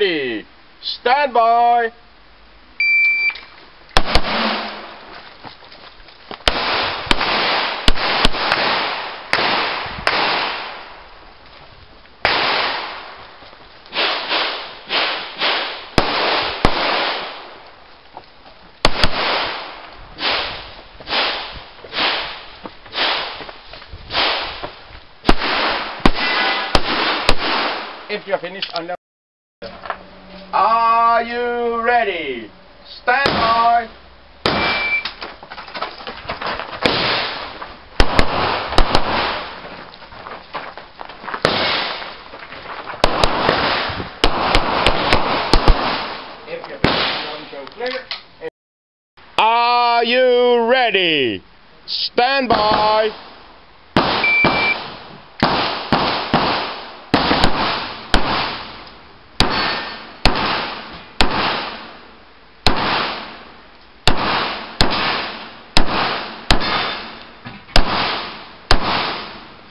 Ready. Stand by. If you're finished, unload. Are you ready? Stand by. Are you ready? Stand by.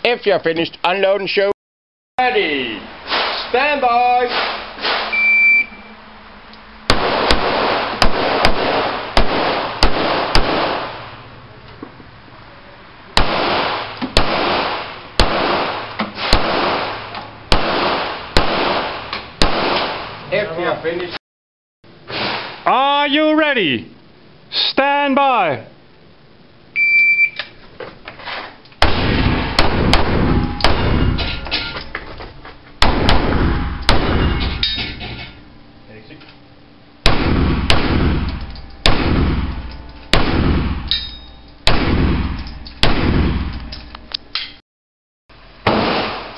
If you're finished, unloading show. Ready. Stand by. If you're finished, Are you ready? Stand by.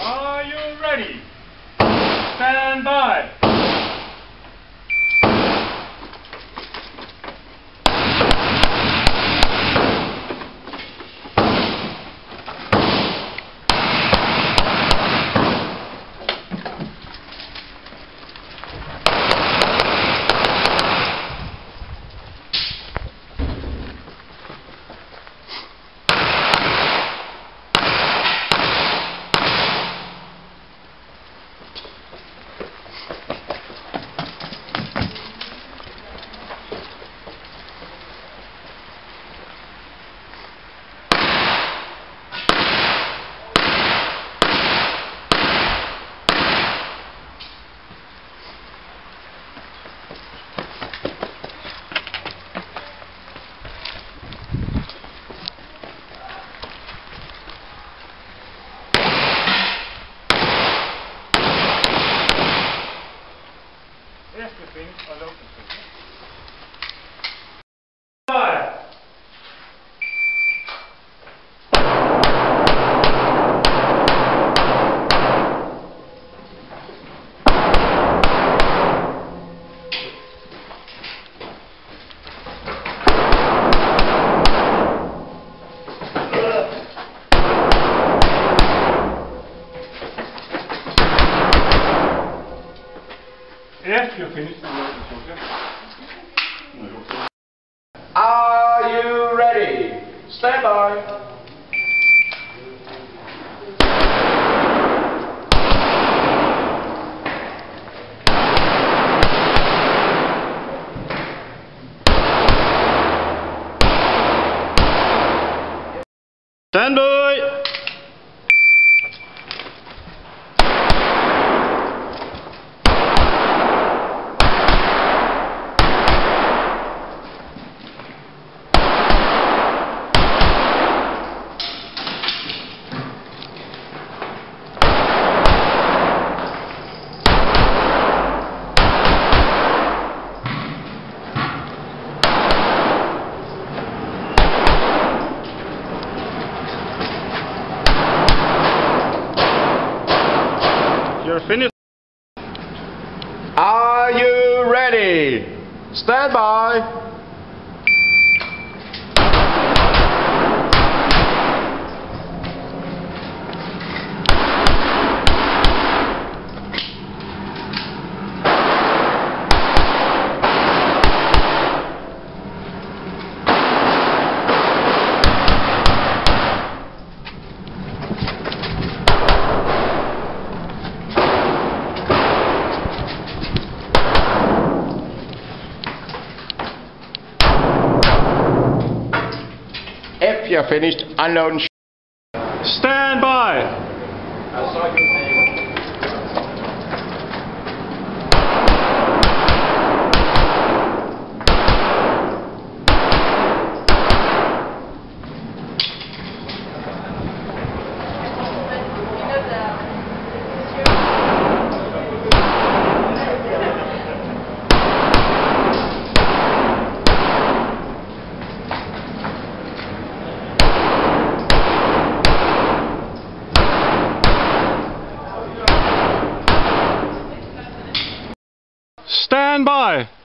Are you ready? Stand by. Eerst de vingers, maar loop If you're finished, then load the sugar. are you ready? Stand by. Stand by. You're finished. Are you ready? Stand by. Finished, unload and Stand by. Stand